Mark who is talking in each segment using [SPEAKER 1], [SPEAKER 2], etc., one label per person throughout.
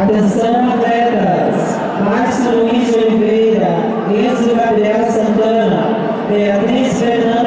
[SPEAKER 1] Atenção, atletas! Márcio Luiz de Oliveira, Enzo Gabriel Santana, Beatriz Fernandes.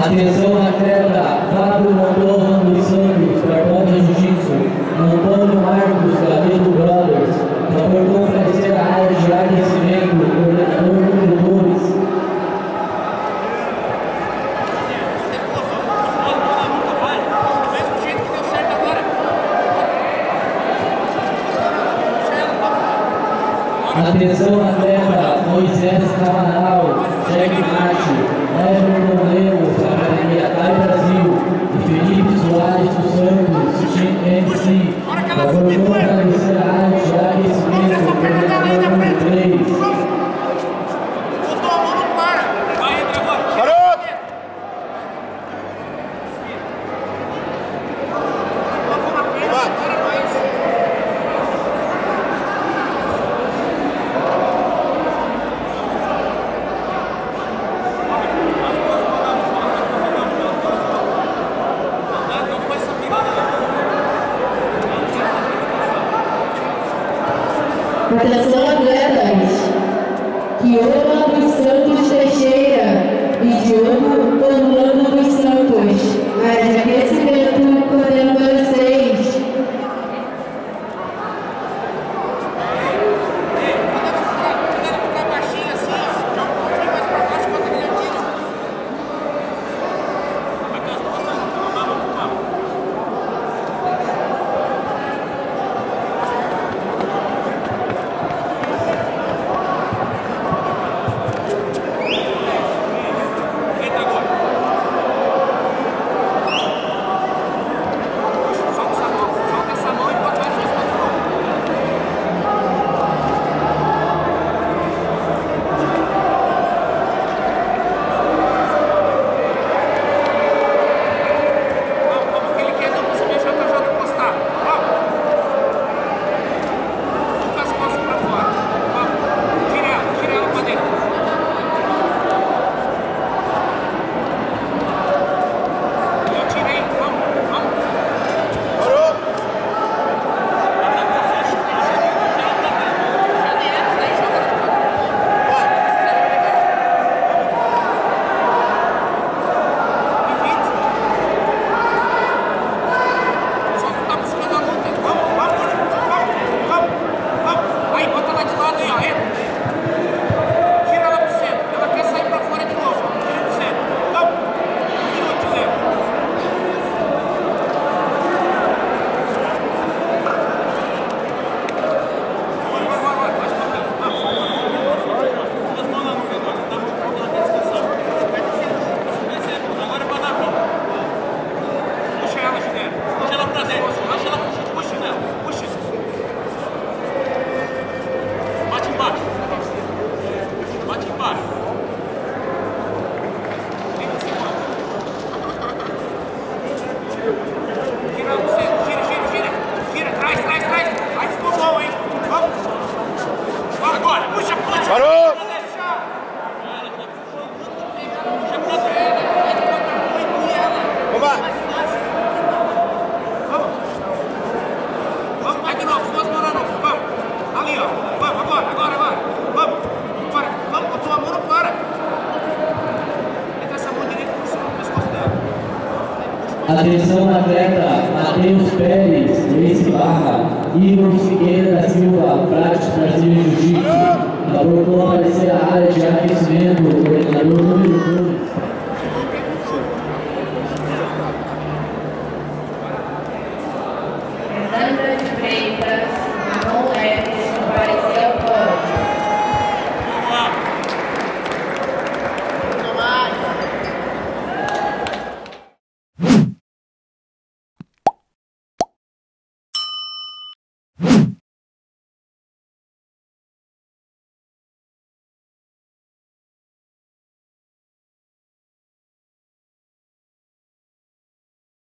[SPEAKER 2] Atenção na creta, Fábio Montoro dos Santos, cartão de jiu-jitsu, Antônio Marcos, da Vito Brothers, favor comparecer à área de aquecimento, coordenador número 2. Atenção atleta, Moisés Cavanal, cheque mate. Wesley Monteiro, da Academia Brasil, Felipe Soares dos Santos, Team MC. Agora agradecer a
[SPEAKER 3] pela tua
[SPEAKER 2] Atenção atleta Matheus Pérez, Grace Barra, Igor Figueira da Silva, Prático Brasileiro Jiu-Jitsu. Procura aparecer a área de aquecimento, treinador número 2.